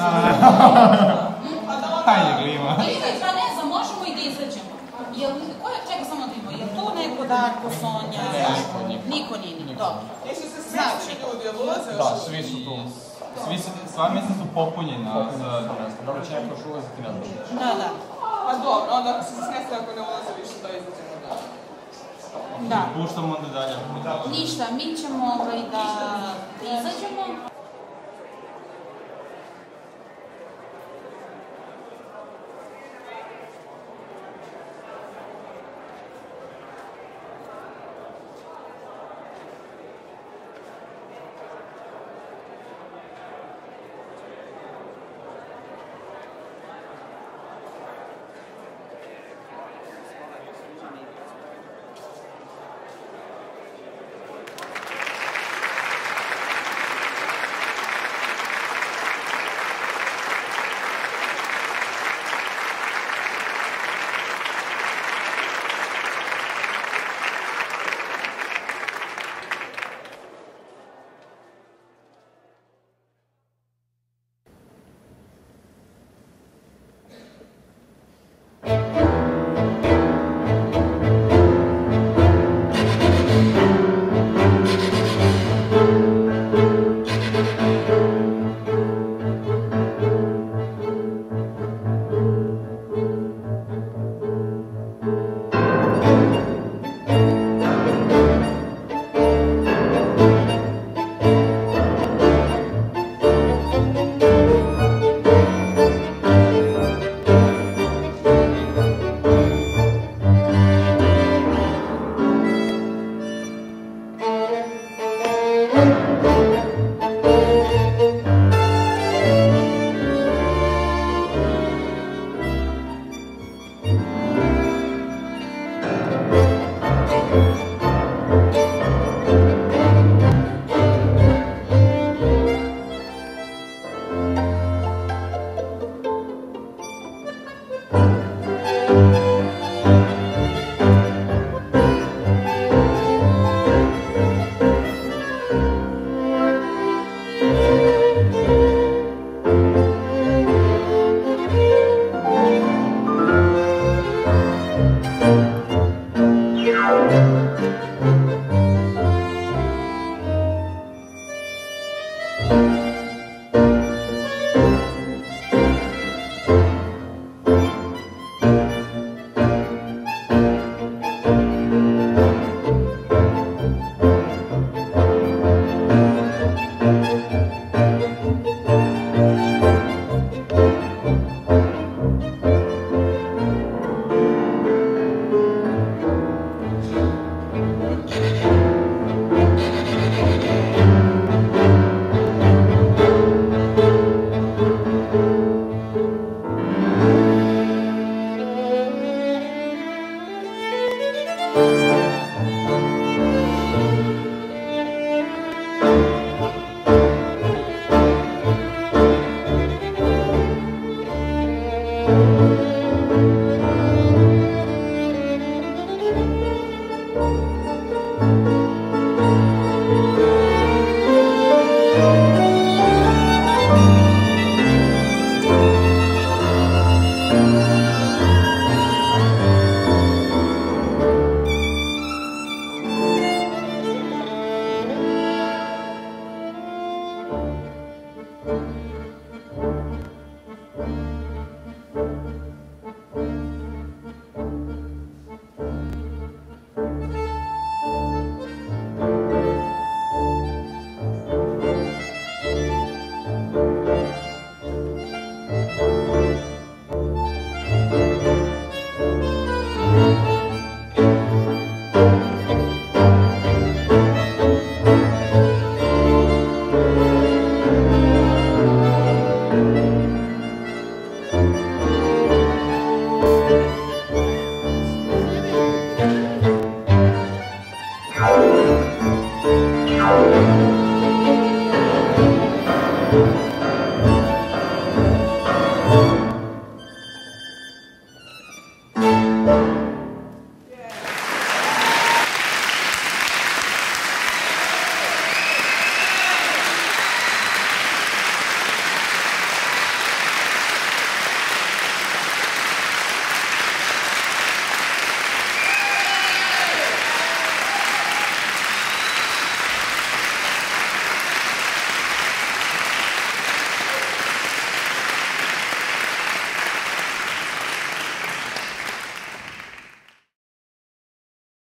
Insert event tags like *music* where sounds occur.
*laughs* Tajnje glima. Vidite, pa ne znam, možemo i da izađemo. Jel, ko je, čekaj samo da imamo, jel tu neko Darko, Sonja? Niko nije, nije, dobro. Jesu se Znači. smješni ljudi, jel ulaze Da, svi su tu. Svi su, sva mjesta su popunjena za... Dobro će neko još ulaziti na to. Da, da, Pa dobro, onda se smjesti ako ne ulaze više da izađemo da. da. Puštamo onda dalje. Ništa, mi ćemo ovaj, da izađemo.